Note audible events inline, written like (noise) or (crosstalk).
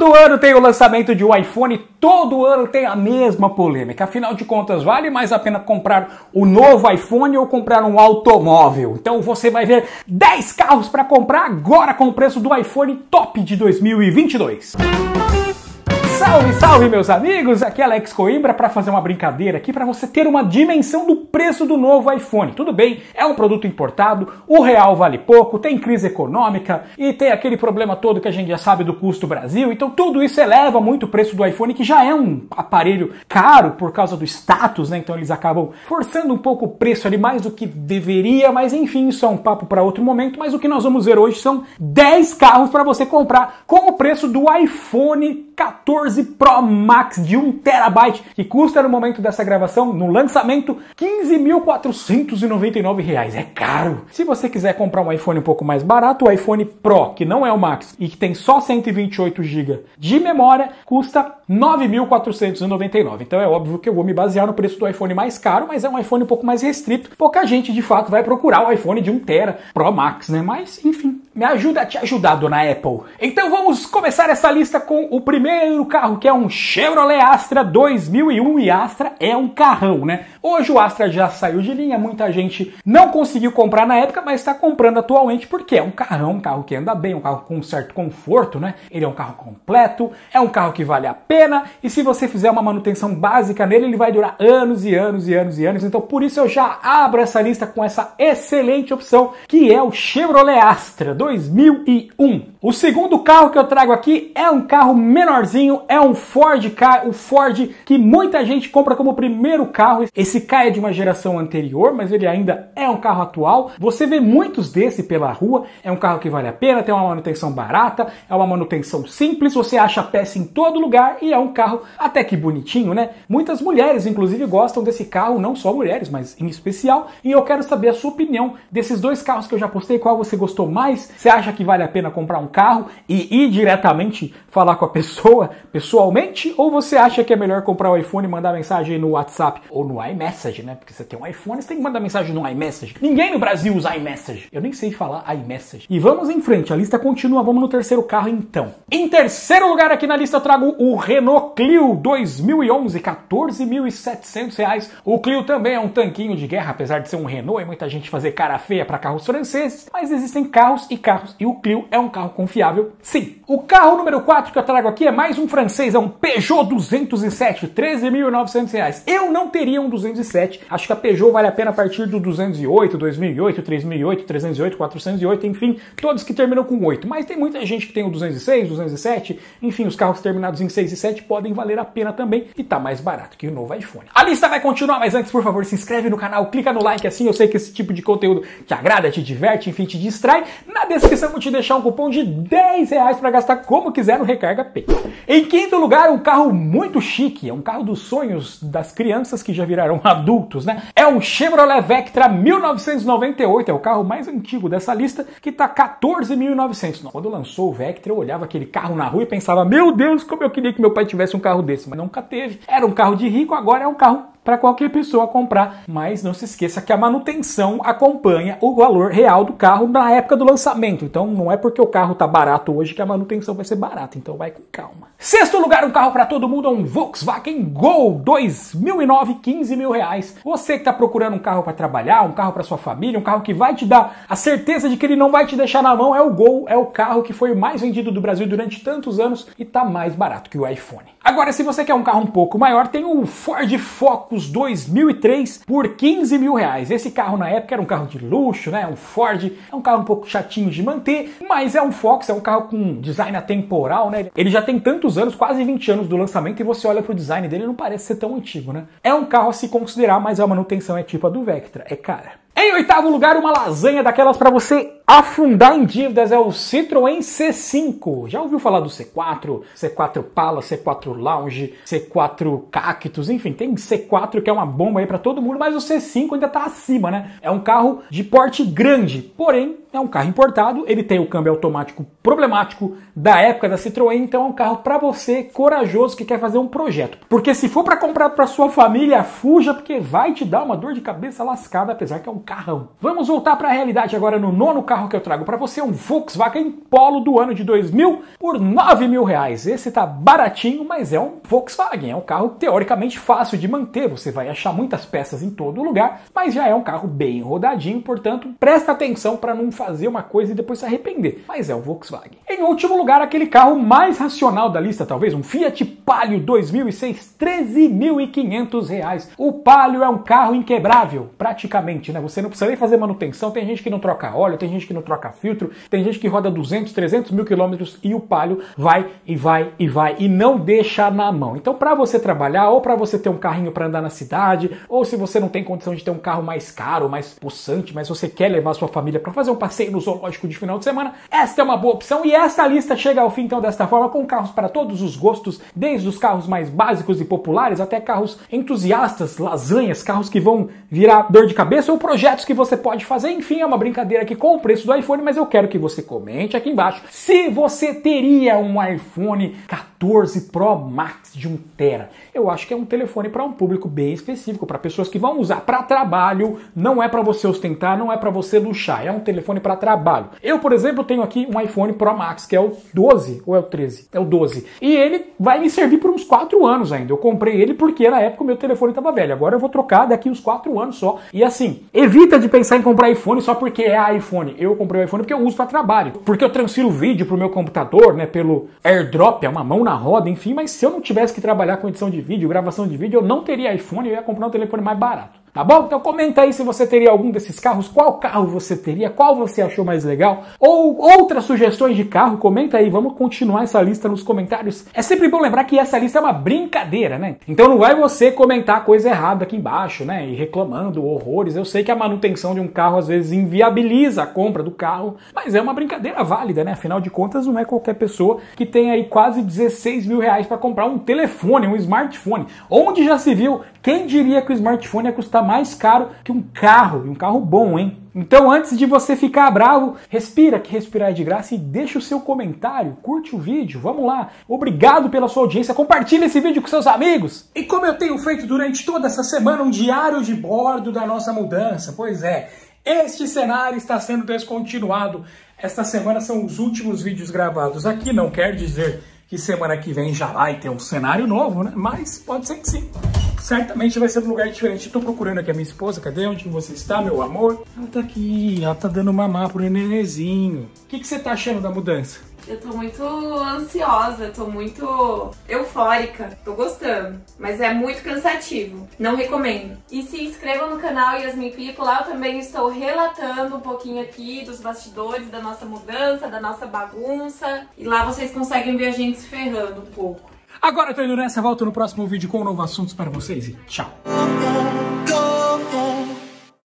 Todo ano tem o lançamento de um iPhone, todo ano tem a mesma polêmica. Afinal de contas, vale mais a pena comprar o novo iPhone ou comprar um automóvel? Então você vai ver 10 carros para comprar agora com o preço do iPhone top de 2022. Salve, salve, meus amigos! Aqui é Alex Coimbra para fazer uma brincadeira aqui para você ter uma dimensão do preço do novo iPhone. Tudo bem, é um produto importado, o real vale pouco, tem crise econômica e tem aquele problema todo que a gente já sabe do custo Brasil. Então tudo isso eleva muito o preço do iPhone, que já é um aparelho caro por causa do status, né? Então eles acabam forçando um pouco o preço ali mais do que deveria, mas enfim, isso é um papo para outro momento. Mas o que nós vamos ver hoje são 10 carros para você comprar com o preço do iPhone 14 Pro Max de 1 terabyte, que custa no momento dessa gravação, no lançamento, 15.499 reais. É caro. Se você quiser comprar um iPhone um pouco mais barato, o iPhone Pro, que não é o Max e que tem só 128 GB de memória, custa 9.499. Então é óbvio que eu vou me basear no preço do iPhone mais caro, mas é um iPhone um pouco mais restrito. Pouca gente de fato vai procurar o iPhone de 1 tera Pro Max, né? Mas enfim, me ajuda a te ajudar, dona Apple. Então vamos começar essa lista com o primeiro primeiro carro, que é um Chevrolet Astra 2001, e Astra é um carrão, né? Hoje o Astra já saiu de linha, muita gente não conseguiu comprar na época, mas está comprando atualmente porque é um carrão, um carro que anda bem, um carro com um certo conforto, né? Ele é um carro completo, é um carro que vale a pena, e se você fizer uma manutenção básica nele, ele vai durar anos e anos e anos e anos. Então por isso eu já abro essa lista com essa excelente opção, que é o Chevrolet Astra 2001. O segundo carro que eu trago aqui é um carro menor menorzinho, é um Ford Ka, o Ford que muita gente compra como primeiro carro. Esse Ka é de uma geração anterior, mas ele ainda é um carro atual. Você vê muitos desse pela rua, é um carro que vale a pena, tem uma manutenção barata, é uma manutenção simples, você acha peça em todo lugar e é um carro até que bonitinho, né? Muitas mulheres, inclusive, gostam desse carro, não só mulheres, mas em especial. E eu quero saber a sua opinião desses dois carros que eu já postei, qual você gostou mais? Você acha que vale a pena comprar um carro e ir diretamente falar com a pessoa? Pessoa pessoalmente ou você acha que é melhor comprar o iPhone e mandar mensagem no WhatsApp ou no iMessage, né? Porque você tem um iPhone, você tem que mandar mensagem no iMessage. Ninguém no Brasil usa iMessage. Eu nem sei falar iMessage. E vamos em frente, a lista continua. Vamos no terceiro carro então. Em terceiro lugar aqui na lista eu trago o Renault Clio 2011, 14.700 reais. O Clio também é um tanquinho de guerra, apesar de ser um Renault e muita gente fazer cara feia para carros franceses, mas existem carros e carros e o Clio é um carro confiável, sim. O carro número 4 que eu trago aqui é mais um francês, é um Peugeot 207, 13.900 reais. Eu não teria um 207, acho que a Peugeot vale a pena a partir do 208, 2008, 3008, 308, 408, enfim, todos que terminam com 8. Mas tem muita gente que tem o 206, 207, enfim, os carros terminados em 6 e 7 podem valer a pena também e tá mais barato que o novo iPhone. A lista vai continuar, mas antes, por favor, se inscreve no canal, clica no like, assim eu sei que esse tipo de conteúdo te agrada, te diverte, enfim, te distrai. Na descrição vou te deixar um cupom de 10 reais para gastar como quiser no Recarga Pay. Em quinto lugar, um carro muito chique, é um carro dos sonhos das crianças que já viraram (laughs) adultos, né? É um Chevrolet Vectra 1998, é o carro mais antigo dessa lista, que tá 14.900. Quando lançou o Vectra, eu olhava aquele carro na rua e pensava, meu Deus, como eu queria que meu pai tivesse um carro desse, mas nunca teve. Era um carro de rico, agora é um carro para qualquer pessoa comprar, mas não se esqueça que a manutenção acompanha o valor real do carro na época do lançamento. Então não é porque o carro tá barato hoje que a manutenção vai ser barata, então vai com calma. Sexto lugar, um carro para todo mundo é um Volkswagen Gol 2009, 15 mil reais. Você que está procurando um carro para trabalhar, um carro para sua família, um carro que vai te dar a certeza de que ele não vai te deixar na mão, é o Gol, é o carro que foi mais vendido do Brasil durante tantos anos e tá mais barato que o iPhone. Agora, se você quer um carro um pouco maior, tem o Ford Focus 2003 por 15 mil reais. Esse carro na época era um carro de luxo, né? Um Ford, é um carro um pouco chatinho de manter, mas é um Focus, é um carro com design atemporal, né? Ele já tem tantos anos, quase 20 anos do lançamento, e você olha pro design dele não parece ser tão antigo, né? É um carro a se considerar, mas a manutenção é tipo a do Vectra, é cara. Em oitavo lugar, uma lasanha daquelas para você afundar em dívidas é o Citroën C5. Já ouviu falar do C4, C4 Pala, C4 Lounge, C4 Cactus, enfim, tem C4 que é uma bomba aí para todo mundo, mas o C5 ainda tá acima, né? É um carro de porte grande, porém é um carro importado, ele tem o câmbio automático problemático da época da Citroën, então é um carro para você corajoso que quer fazer um projeto. Porque se for para comprar para sua família, fuja porque vai te dar uma dor de cabeça lascada, apesar que é um carrão. Vamos voltar para a realidade agora no nono carro que eu trago para você, um Volkswagen Polo do ano de 2000 por 9 mil reais. Esse tá baratinho, mas é um Volkswagen, é um carro teoricamente fácil de manter, você vai achar muitas peças em todo lugar, mas já é um carro bem rodadinho, portanto, presta atenção para não fazer uma coisa e depois se arrepender. Mas é um Volkswagen. Em último lugar, aquele carro mais racional da lista, talvez, um Fiat Palio 2006, 13.500 reais. O Palio é um carro inquebrável, praticamente, né? Você não precisa nem fazer manutenção, tem gente que não troca óleo, tem gente que não troca filtro, tem gente que roda 200, 300 mil quilômetros e o Palio vai e vai e vai e não deixa na mão. Então, para você trabalhar ou para você ter um carrinho para andar na cidade, ou se você não tem condição de ter um carro mais caro, mais possante, mas você quer levar sua família para fazer um passeio no zoológico de final de semana, esta é uma boa opção e esta lista chega ao fim então desta forma com carros para todos os gostos, desde os carros mais básicos e populares até carros entusiastas, lasanhas, carros que vão virar dor de cabeça ou projetos que você pode fazer. Enfim, é uma brincadeira aqui com o preço do iPhone, mas eu quero que você comente aqui embaixo se você teria um iPhone 14 Pro Max de 1 tera. Eu acho que é um telefone para um público bem específico, para pessoas que vão usar para trabalho, não é para você ostentar, não é para você luxar, é um telefone para trabalho. Eu, por exemplo, tenho aqui um iPhone Pro Max, que é o 12 ou é o 13? É o 12. E ele vai me servir por uns 4 anos ainda. Eu comprei ele porque na época o meu telefone estava velho. Agora eu vou trocar daqui uns 4 anos só. E assim, evita de pensar em comprar iPhone só porque é iPhone. Eu comprei o iPhone porque eu uso para trabalho, porque eu transfiro vídeo pro meu computador, né, pelo AirDrop, é uma mão na roda, enfim, mas se eu não tivesse que trabalhar com edição de vídeo, gravação de vídeo, eu não teria iPhone, eu ia comprar um telefone mais barato. Tá bom? Então comenta aí se você teria algum desses carros, qual carro você teria, qual você achou mais legal, ou outras sugestões de carro, comenta aí, vamos continuar essa lista nos comentários. É sempre bom lembrar que essa lista é uma brincadeira, né? Então não vai você comentar coisa errada aqui embaixo, né? E reclamando horrores. Eu sei que a manutenção de um carro às vezes inviabiliza a compra do carro, mas é uma brincadeira válida, né? Afinal de contas, não é qualquer pessoa que tem aí quase 16 mil reais para comprar um telefone, um smartphone. Onde já se viu? Quem diria que o smartphone ia custar mais caro que um carro, e um carro bom, hein? Então, antes de você ficar bravo, respira, que respirar é de graça e deixa o seu comentário, curte o vídeo, vamos lá. Obrigado pela sua audiência, compartilhe esse vídeo com seus amigos. E como eu tenho feito durante toda essa semana um diário de bordo da nossa mudança, pois é, este cenário está sendo descontinuado. Esta semana são os últimos vídeos gravados aqui, não quer dizer que semana que vem já vai ter um cenário novo, né? Mas pode ser que sim certamente vai ser um lugar diferente. Eu tô procurando aqui a minha esposa, cadê? Onde você está, meu amor? Ela tá aqui, ela tá dando mamar pro nenenzinho. O que, que você tá achando da mudança? Eu tô muito ansiosa, tô muito eufórica, tô gostando, mas é muito cansativo, não recomendo. E se inscreva no canal Yasmin Pipo, lá eu também estou relatando um pouquinho aqui dos bastidores da nossa mudança, da nossa bagunça, e lá vocês conseguem ver a gente se ferrando um pouco. Agora eu tô indo nessa, volto no próximo vídeo com novos assuntos para vocês e tchau!